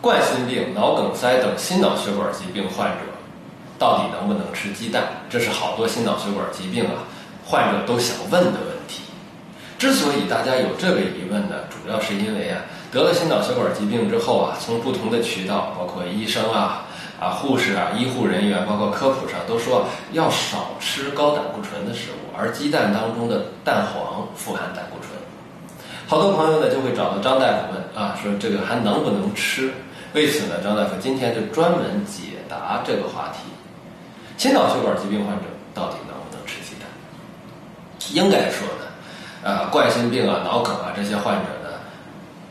冠心病、脑梗塞等心脑血管疾病患者到底能不能吃鸡蛋？这是好多心脑血管疾病啊患者都想问的问题。之所以大家有这个疑问呢，主要是因为啊，得了心脑血管疾病之后啊，从不同的渠道，包括医生啊、啊护士啊、医护人员，包括科普上都说要少吃高胆固醇的食物，而鸡蛋当中的蛋黄富含胆固醇。好多朋友呢就会找到张大夫问啊，说这个还能不能吃？为此呢，张大夫今天就专门解答这个话题：心脑血管疾病患者到底能不能吃鸡蛋？应该说呢，呃，冠心病啊、脑梗啊这些患者呢，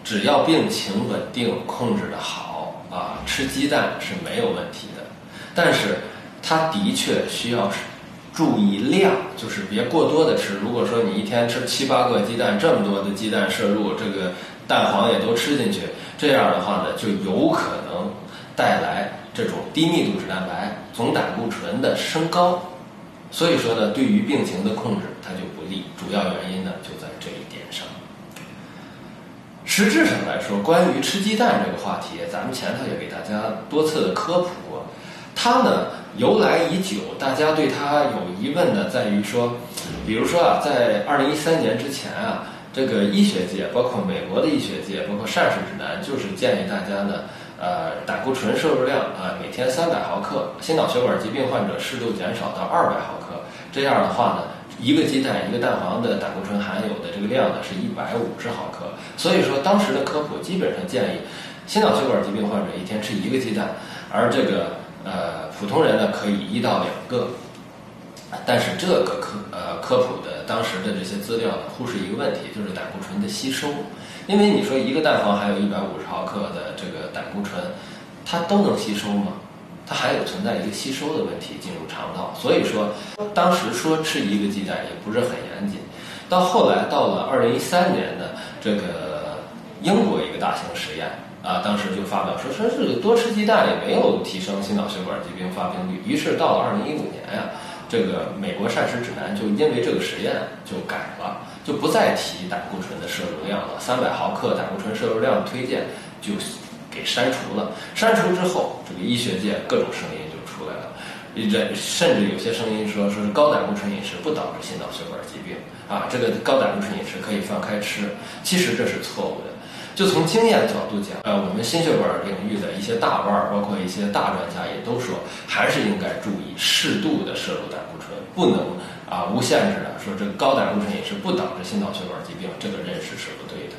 只要病情稳定、控制的好啊，吃鸡蛋是没有问题的。但是，他的确需要是注意量，就是别过多的吃。如果说你一天吃七八个鸡蛋，这么多的鸡蛋摄入，这个蛋黄也都吃进去。这样的话呢，就有可能带来这种低密度脂蛋白、总胆固醇的升高，所以说呢，对于病情的控制它就不利。主要原因呢就在这一点上。实质上来说，关于吃鸡蛋这个话题，咱们前头也给大家多次的科普过。它呢由来已久，大家对它有疑问呢，在于说，比如说啊，在二零一三年之前啊。这个医学界，包括美国的医学界，包括膳食指南，就是建议大家呢，呃，胆固醇摄入量啊，每天三百毫克，心脑血管疾病患者适度减少到二百毫克。这样的话呢，一个鸡蛋一个蛋黄的胆固醇含有的这个量呢是一百五十毫克。所以说，当时的科普基本上建议，心脑血管疾病患者一天吃一个鸡蛋，而这个呃普通人呢可以一到两个。但是这个科呃科普的当时的这些资料呢，忽视一个问题，就是胆固醇的吸收。因为你说一个蛋黄含有一百五十毫克的这个胆固醇，它都能吸收吗？它还有存在一个吸收的问题进入肠道。所以说，当时说吃一个鸡蛋也不是很严谨。到后来到了二零一三年的，这个英国一个大型实验啊，当时就发表说说是多吃鸡蛋也没有提升心脑血管疾病发病率。于是到了二零一五年呀。这个美国膳食指南就因为这个实验就改了，就不再提胆固醇的摄入量了。三百毫克胆固醇摄入量推荐就给删除了。删除之后，这个医学界各种声音就出来了，人甚至有些声音说，说是高胆固醇饮食不导致心脑血管疾病啊，这个高胆固醇饮食可以放开吃。其实这是错误的。就从经验的角度讲，呃，我们心血管领域的一些大腕儿，包括一些大专家也都说，还是应该注意适度的摄入胆固醇，不能啊无限制的说这高胆固醇饮食不导致心脑血管疾病，这个认识是不对的。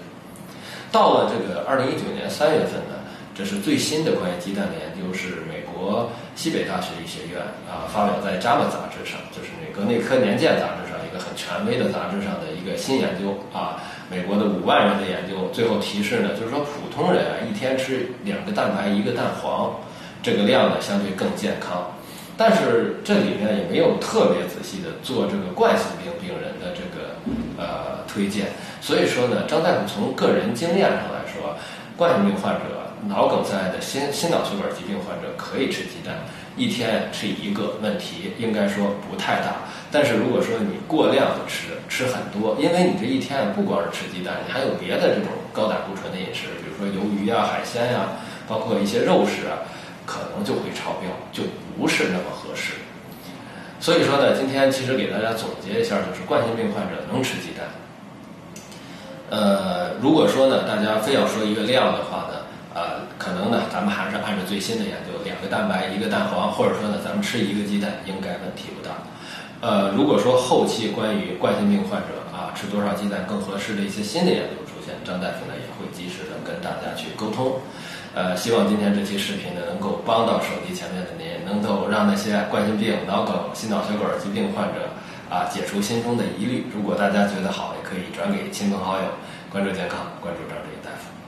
到了这个二零一九年三月份呢，这是最新的关于鸡蛋的研究，是美国西北大学医学院啊发表在《JAMA》杂志上，就是那个内科年鉴杂志上一个很权威的杂志上的一个新研究啊。美国的五万人的研究最后提示呢，就是说普通人啊一天吃两个蛋白一个蛋黄，这个量呢相对更健康。但是这里面也没有特别仔细的做这个冠心病病人的这个呃推荐。所以说呢，张大夫从个人经验上来说，冠心病患者、脑梗塞的心心脑血管疾病患者可以吃鸡蛋。一天吃一个，问题应该说不太大。但是如果说你过量的吃，吃很多，因为你这一天不光是吃鸡蛋，你还有别的这种高胆固醇的饮食，比如说鱿鱼啊、海鲜呀，包括一些肉食啊，可能就会超标，就不是那么合适。所以说呢，今天其实给大家总结一下，就是冠心病患者能吃鸡蛋。呃，如果说呢，大家非要说一个量的话呢？呃，可能呢，咱们还是按照最新的研究，两个蛋白，一个蛋黄，或者说呢，咱们吃一个鸡蛋，应该问题不大。呃，如果说后期关于冠心病患者啊，吃多少鸡蛋更合适的一些新的研究出现，张大夫呢也会及时的跟大家去沟通。呃，希望今天这期视频呢，能够帮到手机前面的您，能够让那些冠心病、脑梗、心脑血管疾病患者啊，解除心中的疑虑。如果大家觉得好，也可以转给亲朋好友。关注健康，关注张志大夫。